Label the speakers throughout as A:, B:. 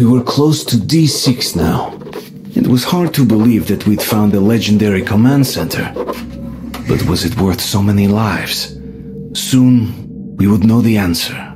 A: We were close to D6 now. It was hard to believe that we'd found the legendary command center. But was it worth so many lives? Soon, we would know the answer.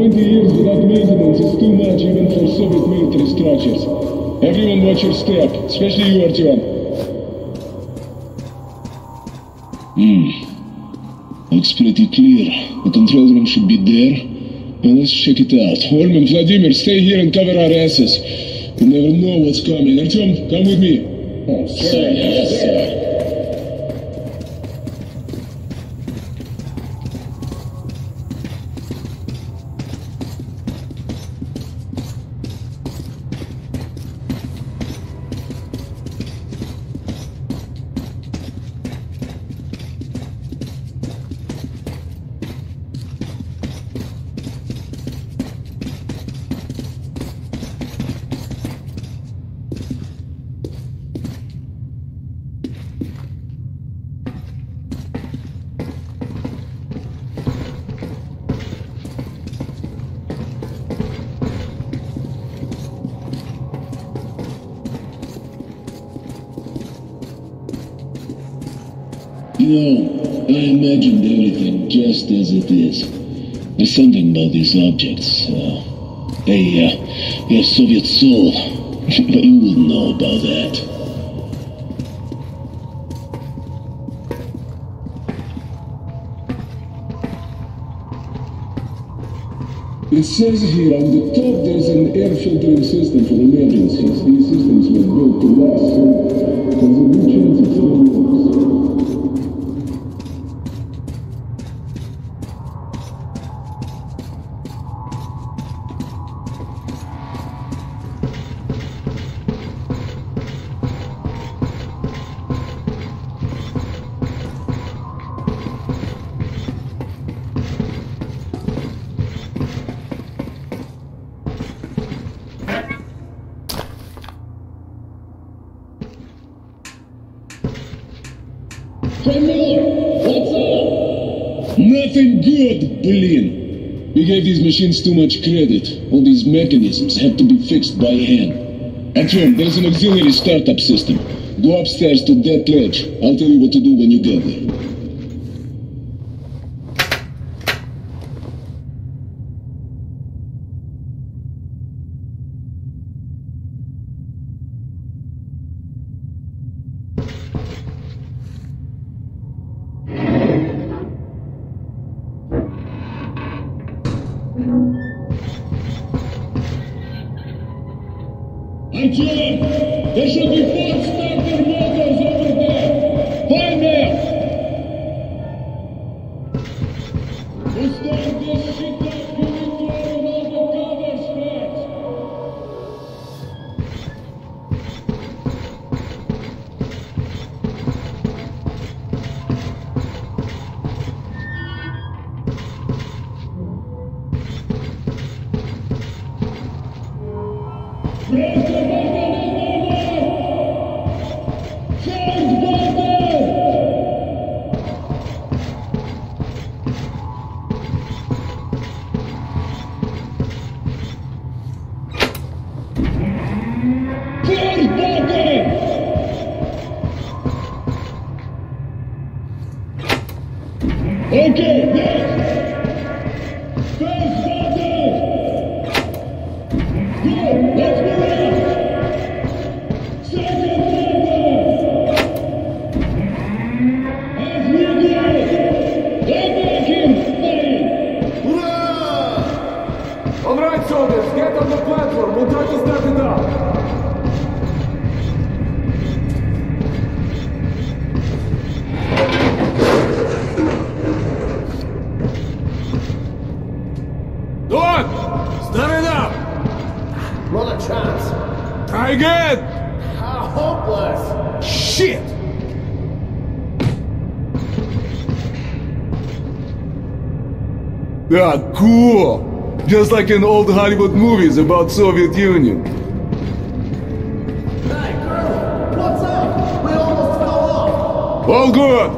B: Years without maintenance is too much even for Soviet military structures. Everyone watch your step, especially you, Artyom. Hmm. Looks pretty clear. The control room should be there. Now let's check it out. Ulman, Vladimir, stay here and cover our asses. We never know what's coming. Artyom, come with me. Oh, sir. Yes, sir. You I imagined everything just as it is. There's something about these objects. Uh, they, uh, they have Soviet soul. but you wouldn't know about that. It says here on the top there's an air filtering system for emergencies. These systems were built to last, so there's a good chance Nothing good, Berlin. We gave these machines too much credit. All these mechanisms have to be fixed by hand. Artyom, there's an auxiliary startup system. Go upstairs to that ledge. I'll tell you what to do when you get there. Artyom, there should be four Ah, cool! Just like in old Hollywood movies about Soviet Union.
C: Hey, Colonel, what's up? We almost fell off.
B: All good!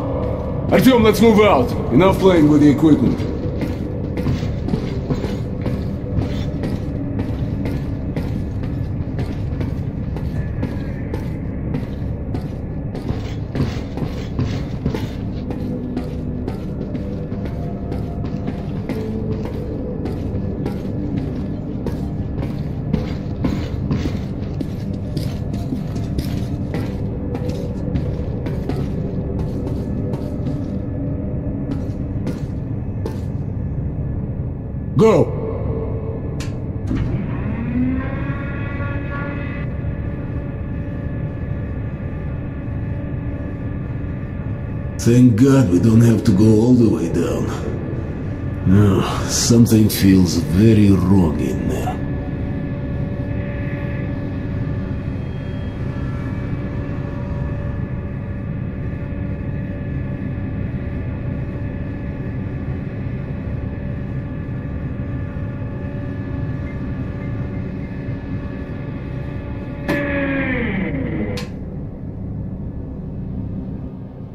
B: Artyom, let's move out. Enough playing with the equipment. Go!
D: Thank God we don't have to go all the way down. No, something feels very wrong in there.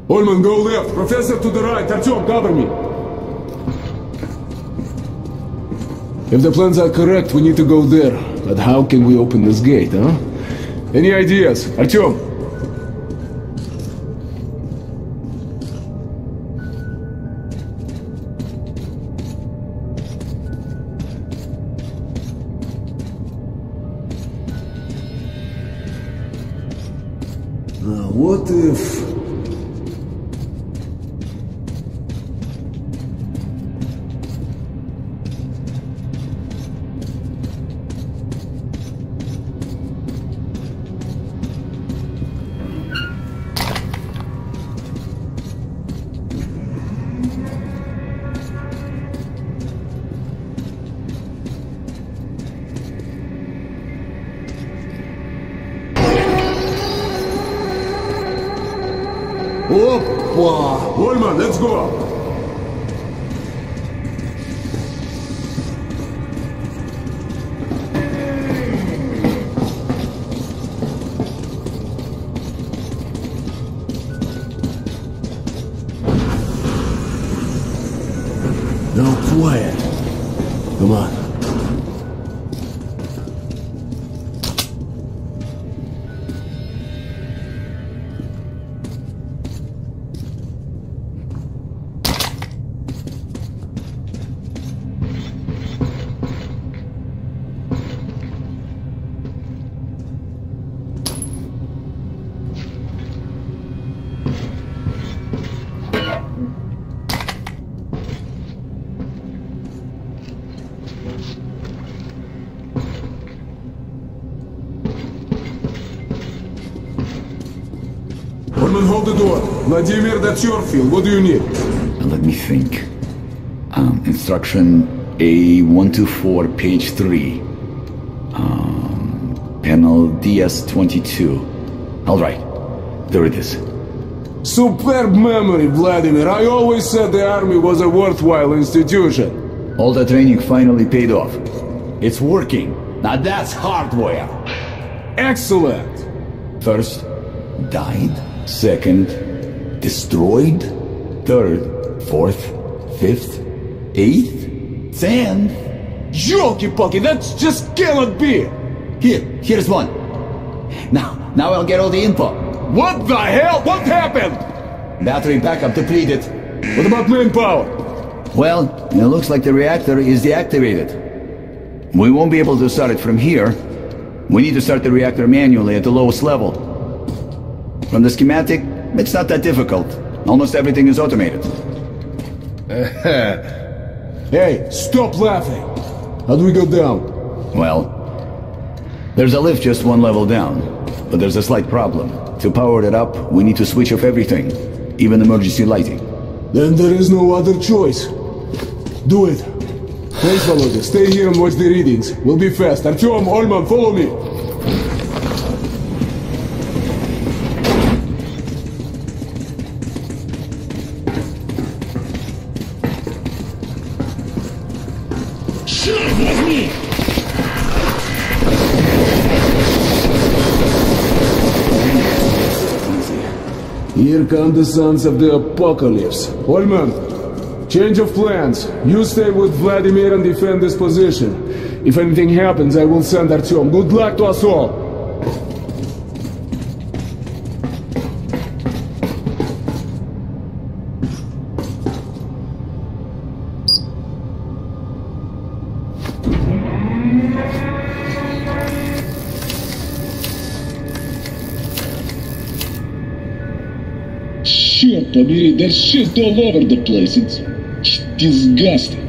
B: Ulman, go left. Professor to the right. Artyom, cover me. If the plans are correct, we need to go there. But how can we open this gate, huh? Any ideas? Artyom?
D: What if... Опа!
B: Ullman, let's go!
D: Now quiet. Come on.
B: Hold the door. Vladimir, that's your field. What do you need?
E: Let me think. Um, instruction A124, page 3. Um, panel DS22. Alright, there it is.
B: Superb memory, Vladimir. I always said the army was a worthwhile institution.
E: All the training finally paid off. It's working. Now that's hardware.
B: Excellent!
E: First, died. Second, destroyed. Third, fourth, fifth, eighth, tenth.
B: Jolky-pokey, that just cannot be!
E: Here, here's one. Now, now I'll get all the info.
B: What the hell? What happened?
E: Battery backup depleted.
B: What about manpower?
E: Well, it looks like the reactor is deactivated. We won't be able to start it from here. We need to start the reactor manually at the lowest level. From the schematic, it's not that difficult. Almost everything is automated.
B: Hey, stop laughing! How do we go down?
E: Well, there's a lift just one level down, but there's a slight problem. To power it up, we need to switch off everything, even emergency lighting.
B: Then there is no other choice. Do it. Thanks, Volodya. Stay here and watch the readings. We'll be fast. Artyom, Ulman, follow me.
F: Черт возьми!
B: Here come the sons of the apocalypse. Ulman, change of plans. You stay with Vladimir and defend this position. If anything happens, I will send Artyom. Good luck to us all!
F: There's shit all over the place. It's disgusting.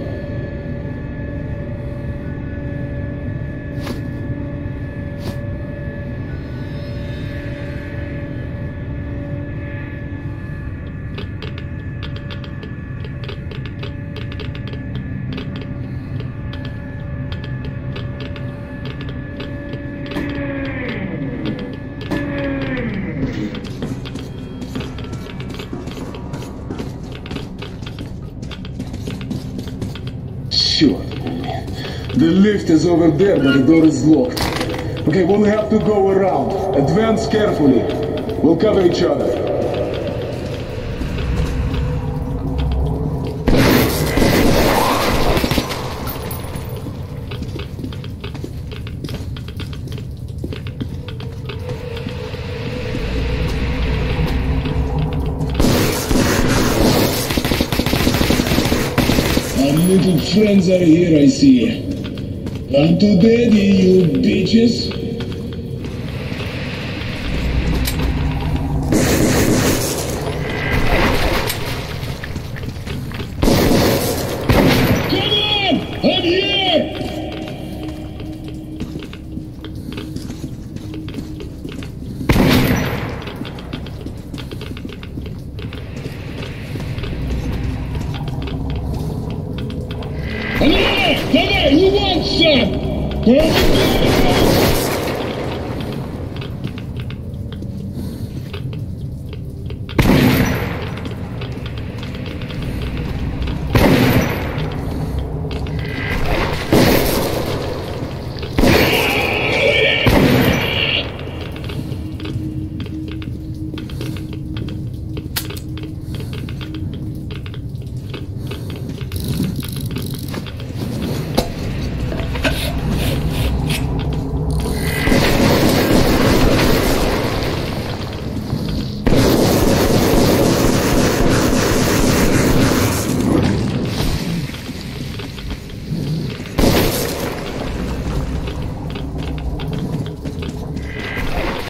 B: The lift is over there, but the door is locked. Okay, we'll have to go around. Advance carefully. We'll cover each other.
F: Little friends are here, I see. Come to daddy, you bitches. Come on! Come on! You want some? On!